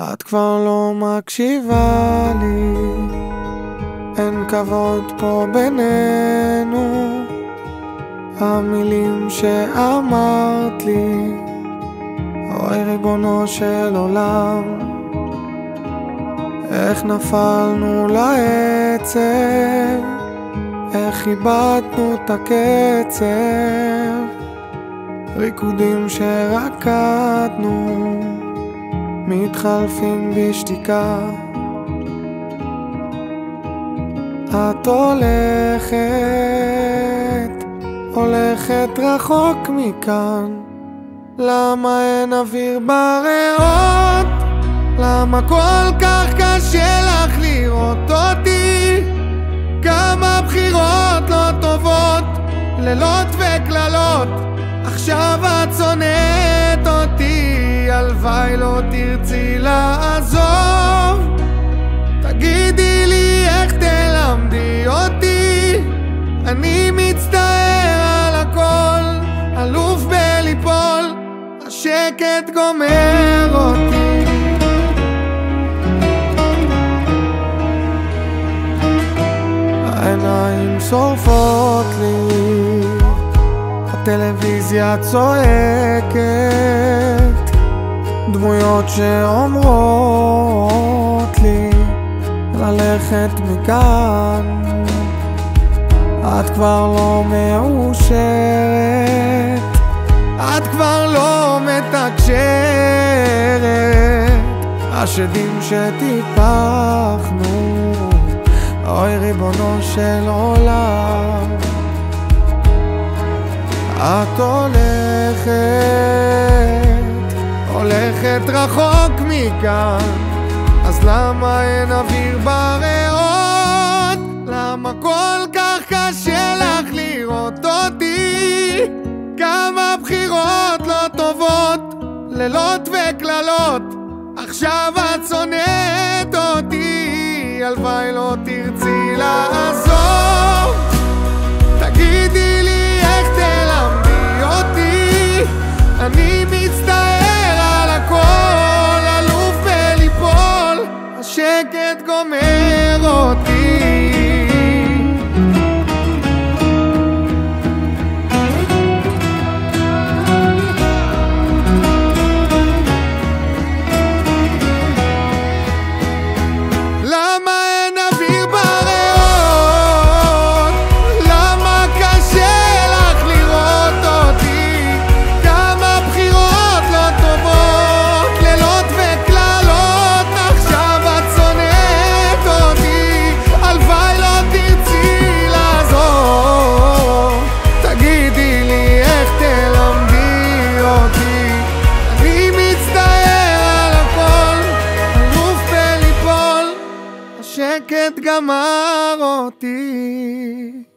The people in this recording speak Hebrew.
את כבר לא מקשיבה לי, אין כבוד פה בינינו. המילים שאמרת לי, אוי ריבונו של עולם, איך נפלנו לעצב, איך איבדנו את הקצב, ריקודים שרקדנו. מתחלפים בשתיקה. את הולכת, הולכת רחוק מכאן. למה אין אוויר בריאות? למה כל כך קשה לך לראות אותי? כמה בחירות לא טובות, לילות וקללות, עכשיו את שונאת אותי. הלוואי לא תרצי לעזוב. תגידי לי איך תלמדי אותי? אני מצטער על הכל אלוף בליפול השקט גומר אותי. העיניים שורפות לי הטלוויזיה צועקת דמויות שאומרות לי ללכת מכאן. את כבר לא מאושרת את כבר לא מתקשרת. השדים שטיפחנו אוי ריבונו של עולם. את הולכת הולכת רחוק מכאן אז למה אין אוויר בריאות? למה כל כך קשה לך לראות אותי? כמה בחירות לא טובות, לילות וקללות עכשיו את שונאת אותי, הלוואי לא תרצי לעזוב השקט גומר השקט גמר אותי